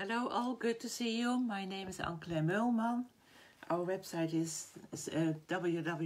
Hello, all. Good to see you. My name is Ank Kleinmeulman. Our website is, uh, www.cwowi,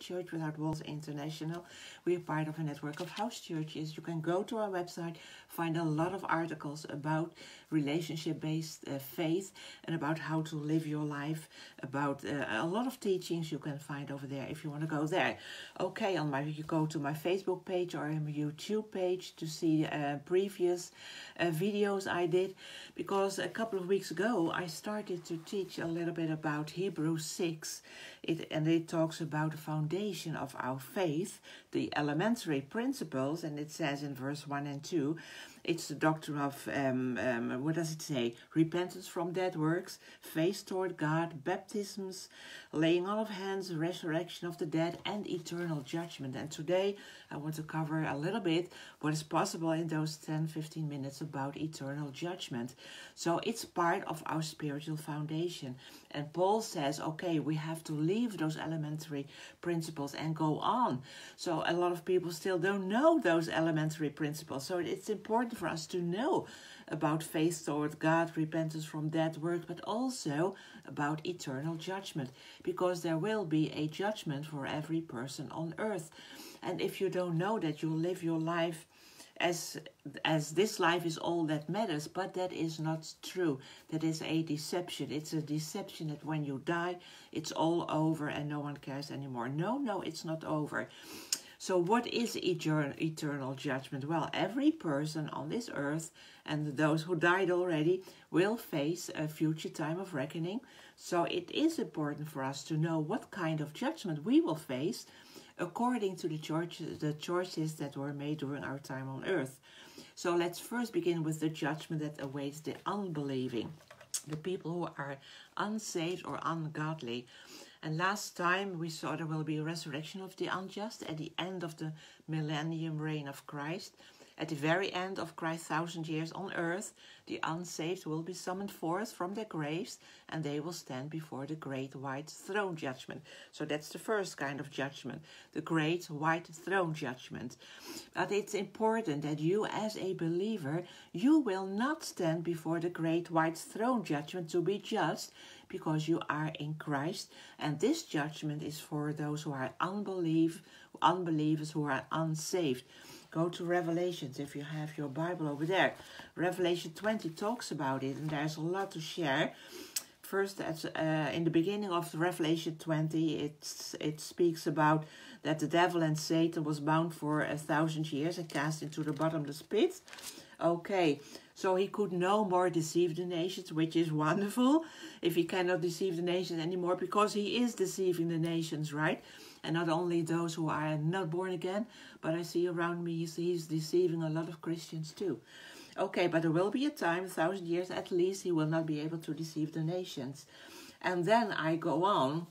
Church Without Walls International. We are part of a network of house churches. You can go to our website, find a lot of articles about relationship based uh, faith and about how to live your life, about uh, a lot of teachings you can find over there if you want to go there. Okay, on my you go to my Facebook page or my YouTube page to see uh, previous uh, videos I did because a couple of weeks ago I started to teach teach a little bit about Hebrews 6, it, and it talks about the foundation of our faith, the elementary principles, and it says in verse 1 and 2 it's the doctrine of, um, um, what does it say? Repentance from dead works, faith toward God, baptisms, laying on of hands, resurrection of the dead, and eternal judgment. And today I want to cover a little bit what is possible in those 10 15 minutes about eternal judgment. So it's part of our spiritual foundation. And Paul says, okay, we have to leave those elementary principles and go on. So a lot of people still don't know those elementary principles. So it's important important for us to know about faith toward God, repentance from dead work, but also about eternal judgment, because there will be a judgment for every person on earth. And if you don't know that, you live your life as as this life is all that matters but that is not true. That is a deception. It's a deception that when you die it's all over and no one cares anymore. No no it's not over so, what is eternal judgment? Well, every person on this earth and those who died already will face a future time of reckoning. So, it is important for us to know what kind of judgment we will face according to the, church, the choices that were made during our time on earth. So, let's first begin with the judgment that awaits the unbelieving, the people who are unsaved or ungodly. And last time we saw there will be a resurrection of the unjust at the end of the millennium reign of Christ. At the very end of Christ's thousand years on earth, the unsaved will be summoned forth from their graves and they will stand before the great white throne judgment. So that's the first kind of judgment, the great white throne judgment. But it's important that you, as a believer, you will not stand before the great white throne judgment to be judged because you are in Christ. And this judgment is for those who are unbelief, unbelievers who are unsaved. Go to Revelations if you have your Bible over there. Revelation 20 talks about it, and there's a lot to share. First, at, uh, in the beginning of Revelation 20, it's, it speaks about that the devil and Satan was bound for a thousand years and cast into the bottomless pit. Okay, so he could no more deceive the nations, which is wonderful if he cannot deceive the nations anymore, because he is deceiving the nations, right? And not only those who are not born again, but I see around me he's, deceiving a lot of Christians too. Okay, but there will be a time, a thousand years at least, he will not be able to deceive the nations. And then I go on,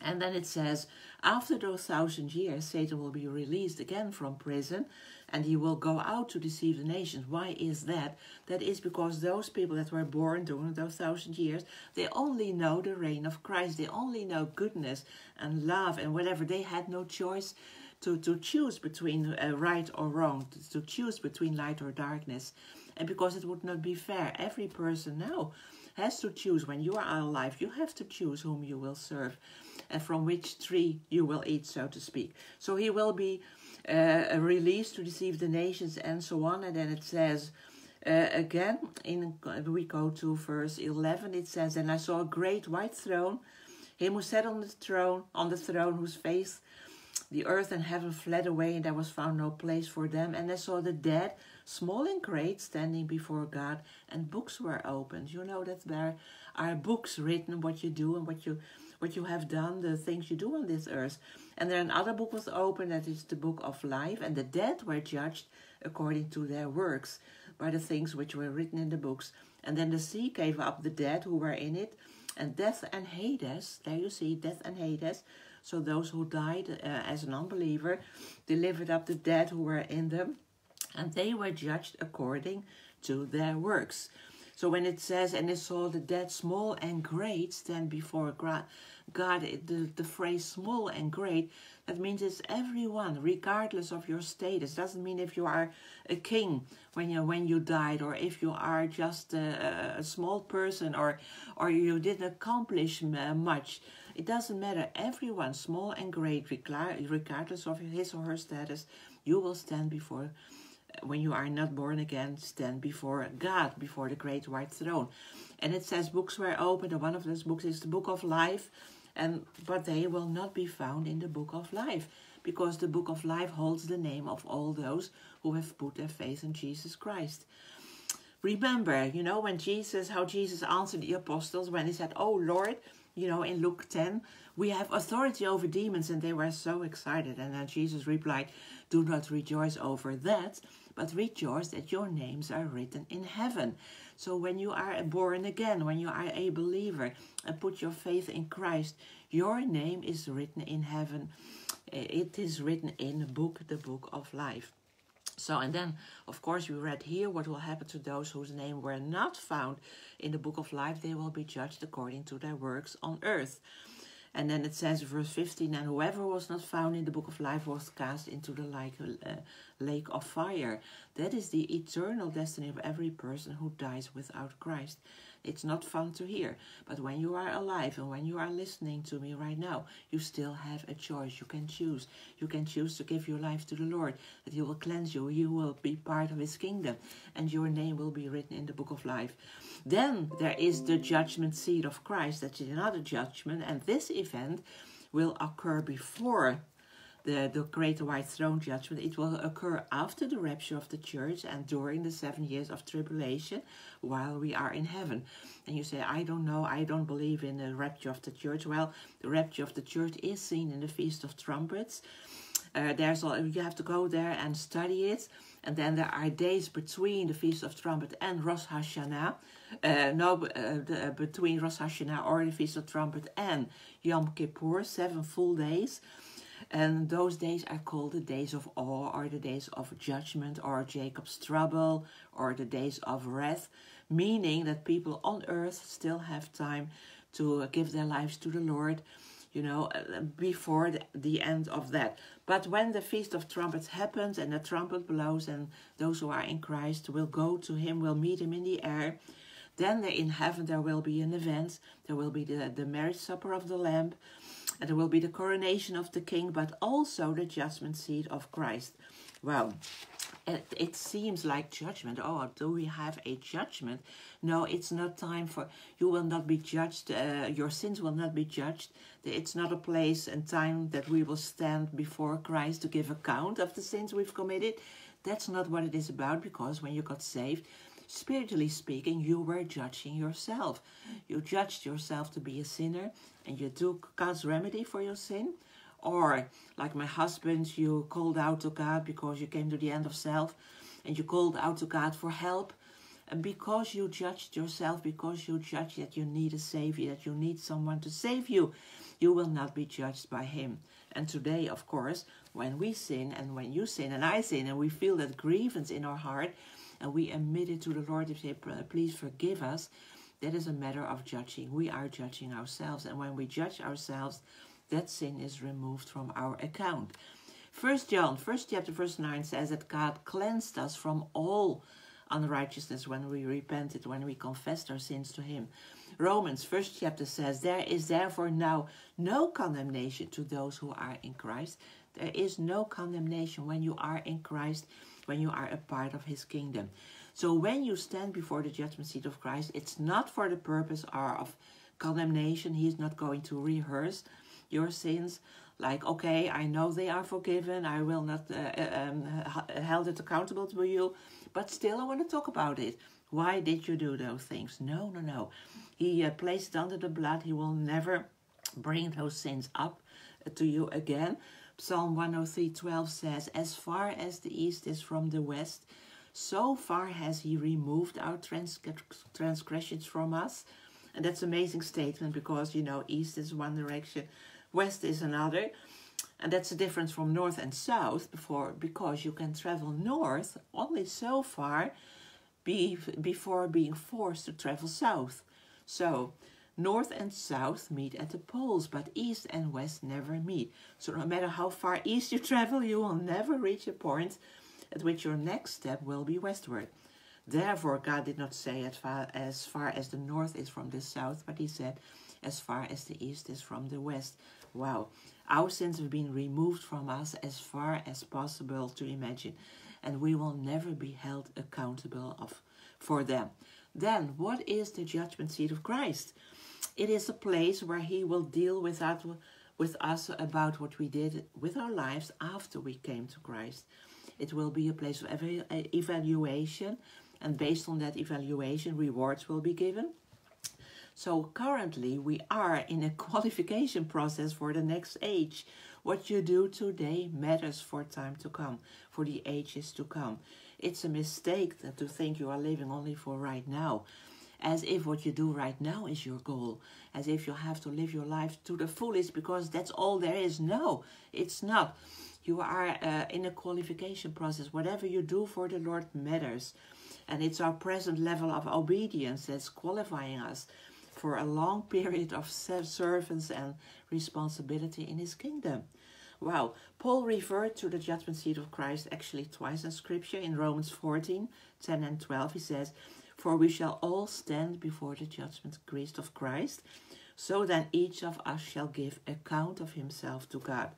and then it says, after those thousand years, Satan will be released again from prison and he will go out to deceive the nations. Why is that? That is because those people that were born during those thousand years, they only know the reign of Christ. They only know goodness and love and whatever. They had no choice to, to choose between uh, right or wrong, to, to choose between light or darkness. And because it would not be fair, every person now has to choose when you are alive, you have to choose whom you will serve and from which tree you will eat, so to speak. So he will be uh, release to deceive the nations and so on. And then it says, uh, again, in we go to verse 11, it says, And I saw a great white throne, him who sat on the throne, on the throne whose face the earth and heaven fled away, and there was found no place for them. And I saw the dead, small and great, standing before God, and books were opened. You know that there are books written what you do and what you what you have done, the things you do on this earth. And then another book was opened, that is the book of life, and the dead were judged according to their works by the things which were written in the books. And then the sea gave up the dead who were in it, and death and Hades, there you see, death and Hades, so those who died uh, as an unbeliever delivered up the dead who were in them, and they were judged according to their works. So when it says, and they saw the dead, small and great, stand before God, eh, the, the phrase small and great, that means it's everyone, regardless of your status. Doesn't mean if you are a king when you when you died, or if you are just a, a small person, or or you didn't accomplish uh, much. It doesn't matter. Everyone, small and great, regardless of his or her status, you will stand before when you are not born again, stand before God, before the great white throne. And it says books were opened, and one of those books is the book of life, and but they will not be found in the book of life, because the book of life holds the name of all those who have put their faith in Jesus Christ. Remember, you know, when Jesus, how Jesus answered the apostles when he said, Oh Lord, you know, in Luke 10, we have authority over demons, and they were so excited. And then Jesus replied, Do not rejoice over that, but rejoice that your names are written in heaven. So when you are born again, when you are a believer and put your faith in Christ, your name is written in heaven. It is written in the book, the book of life. So, and then, of course, we read here what will happen to those whose name were not found in the book of life. They will be judged according to their works on earth. And then it says, verse 15, and whoever was not found in the book of life was cast into the lake, uh, lake of fire. That is the eternal destiny of every person who dies without Christ. It's not fun to hear, but when you are alive and when you are listening to me right now, you still have a choice. You can choose. You can choose to give your life to the Lord, that He will cleanse you. You will be part of His kingdom, and your name will be written in the book of life. Then there is the judgment seat of Christ. That's another judgment, and this event will occur before the, the great white throne judgment, it will occur after the rapture of the church and during the seven years of tribulation while we are in heaven. And you say, I don't know, I don't believe in the rapture of the church. Well, the rapture of the church is seen in the Feast of Trumpets. Uh, there's all, you have to go there and study it. And then there are days between the Feast of Trumpet and Rosh Hashanah. Uh, no, uh, the, uh, between Rosh Hashanah or the Feast of Trumpet and Yom Kippur, seven full days. And those days are called the days of awe, or the days of judgment, or Jacob's trouble, or the days of wrath, meaning that people on earth still have time to give their lives to the Lord, you know, before the, the end of that. But when the Feast of Trumpets happens and the trumpet blows, and those who are in Christ will go to Him, will meet Him in the air, then in heaven there will be an event. There will be the, the marriage supper of the Lamb and there will be the coronation of the king, but also the judgment seat of Christ. Well, it, it seems like judgment. Oh, do we have a judgment? No, it's not time for, you will not be judged, uh, your sins will not be judged. It's not a place and time that we will stand before Christ to give account of the sins we've committed. That's not what it is about because when you got saved, spiritually speaking, you were judging yourself. You judged yourself to be a sinner and you took God's remedy for your sin. Or, like my husband, you called out to God because you came to the end of self and you called out to God for help. And because you judged yourself, because you judged that you need a Savior, that you need someone to save you, you will not be judged by Him. And today, of course, when we sin and when you sin and I sin and we feel that grievance in our heart and we admit it to the Lord and say, please forgive us, that is a matter of judging. We are judging ourselves. And when we judge ourselves, that sin is removed from our account. First John, first chapter, verse 9 says that God cleansed us from all unrighteousness when we repented, when we confessed our sins to Him. Romans, first chapter says, There is therefore now no condemnation to those who are in Christ. There is no condemnation when you are in Christ, when you are a part of His kingdom. So when you stand before the judgment seat of Christ, it's not for the purpose of condemnation. He is not going to rehearse your sins. Like, okay, I know they are forgiven. I will not uh, uh um, held it accountable to you. But still, I want to talk about it. Why did you do those things? No, no, no. He uh, placed under the blood. He will never bring those sins up to you again. Psalm 103.12 says, As far as the east is from the west, so far has he removed our trans transgressions from us. And that's an amazing statement because, you know, east is one direction, west is another. And that's the difference from north and south before, because you can travel north only so far be, before being forced to travel south. So, north and south meet at the poles, but east and west never meet. So, no matter how far east you travel, you will never reach a point at which your next step will be westward. Therefore, God did not say as far, as far as the north is from the south, but He said as far as the east is from the west. Wow, our sins have been removed from us as far as possible to imagine, and we will never be held accountable of for them. Then, what is the judgment seat of Christ? It is a place where He will deal with, that, with us about what we did with our lives after we came to Christ. It will be a place of eh, evaluation and based on that evaluation, rewards will be given. So currently, we are in a qualification process for the next age. What you do today matters for time to come, for the ages to come. It's a mistake to think you are living only for right now, as if what you do right now is your goal, as if you have to live your life to the fullest because that's all there is. No, it's not. You are uh, in a qualification process. Whatever you do for the Lord matters. And it's our present level of obedience that's qualifying us for a long period of servants and responsibility in his kingdom. Wow, Paul referred to the judgment seat of Christ actually twice in scripture. In Romans 14 10 and 12, he says, For we shall all stand before the judgment of Christ, so then each of us shall give account of himself to God.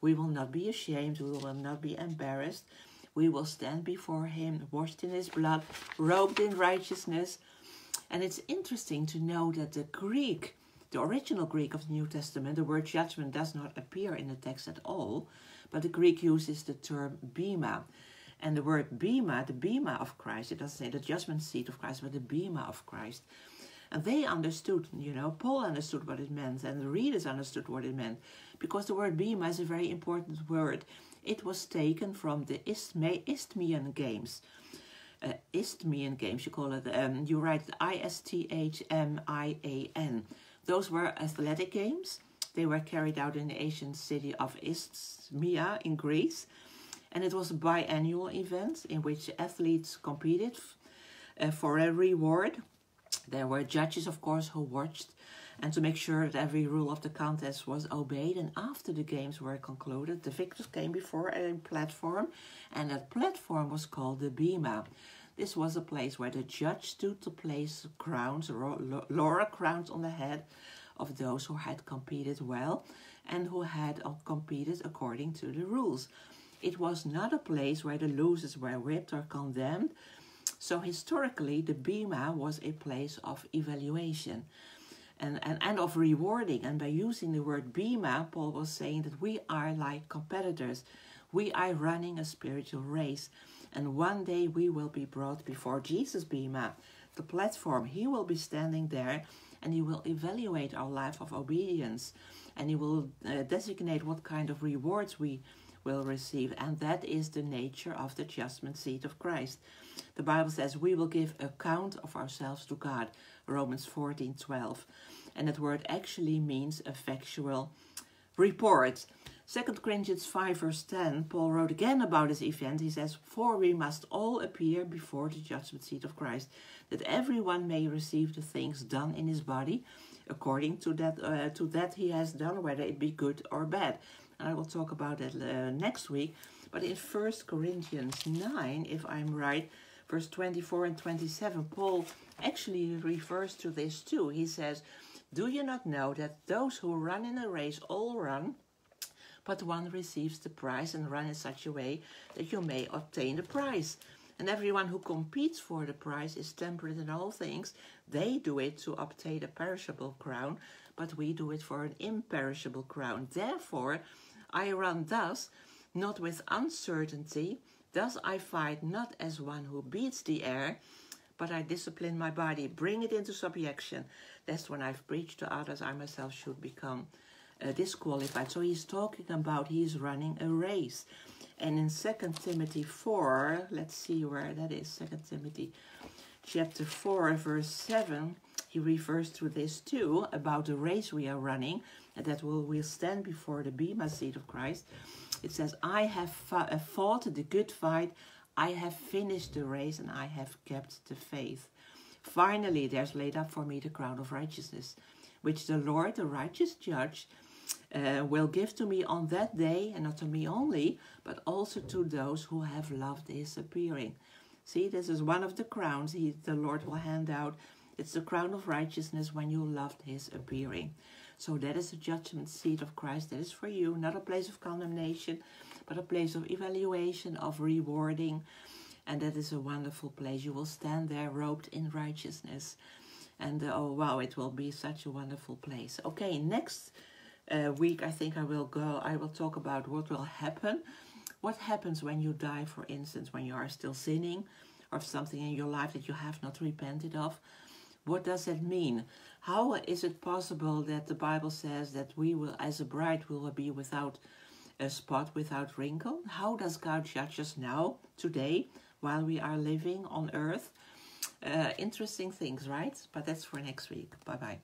We will not be ashamed, we will not be embarrassed, we will stand before him, washed in his blood, robed in righteousness. And it's interesting to know that the Greek, the original Greek of the New Testament, the word judgment does not appear in the text at all, but the Greek uses the term bema. And the word bema, the bema of Christ, it doesn't say the judgment seat of Christ, but the bema of Christ. And they understood, you know, Paul understood what it meant, and the readers understood what it meant, because the word bema is a very important word. It was taken from the Isthmian Games. Uh, Isthmian Games, you call it, um, you write I-S-T-H-M-I-A-N. Those were athletic games. They were carried out in the ancient city of Isthmia in Greece. And it was a biannual event in which athletes competed uh, for a reward. There were judges, of course, who watched and to make sure that every rule of the contest was obeyed. And after the games were concluded, the victors came before a platform, and that platform was called the Bema. This was a place where the judge stood to place crowns, laurel crowns on the head of those who had competed well and who had competed according to the rules. It was not a place where the losers were whipped or condemned. So historically, the Bema was a place of evaluation and, and, and of rewarding. And by using the word bema, Paul was saying that we are like competitors. We are running a spiritual race. And one day we will be brought before Jesus Bema, the platform. He will be standing there and he will evaluate our life of obedience. And he will uh, designate what kind of rewards we will receive. And that is the nature of the judgment seat of Christ. The Bible says we will give account of ourselves to God. Romans 14 12. And that word actually means a factual report. 2 Corinthians 5 verse 10, Paul wrote again about this event. He says, For we must all appear before the judgment seat of Christ, that everyone may receive the things done in his body according to that, uh, to that he has done, whether it be good or bad. I will talk about that uh, next week. But in 1 Corinthians 9, if I'm right, verse 24 and 27, Paul actually refers to this too. He says, Do you not know that those who run in a race all run, but one receives the prize and run in such a way that you may obtain the prize? And everyone who competes for the prize is temperate in all things. They do it to obtain a perishable crown, but we do it for an imperishable crown. Therefore, I run thus, not with uncertainty. Thus I fight not as one who beats the air, but I discipline my body, bring it into subjection, lest when I've preached to others, I myself should become uh, disqualified. So he's talking about he's running a race. And in 2 Timothy 4, let's see where that is, 2 Timothy chapter 4, verse 7, he refers to this too, about the race we are running, and that will will stand before the Bema seat of Christ. It says, I have fought the good fight, I have finished the race and I have kept the faith. Finally, there's laid up for me the crown of righteousness, which the Lord, the righteous judge, uh, will give to me on that day, and not to me only, but also to those who have loved his appearing. See, this is one of the crowns he, the Lord will hand out. It's the crown of righteousness when you loved his appearing. So that is the judgment seat of Christ. That is for you, not a place of condemnation, but a place of evaluation, of rewarding. And that is a wonderful place. You will stand there robed in righteousness. And uh, oh, wow, it will be such a wonderful place. Okay, next uh, week, I think I will go, I will talk about what will happen. What happens when you die, for instance, when you are still sinning or something in your life that you have not repented of? What does that mean? How is it possible that the Bible says that we will, as a bride, will be without a spot, without wrinkle? How does God judge us now, today, while we are living on earth? Uh, interesting things, right? But that's for next week. Bye bye.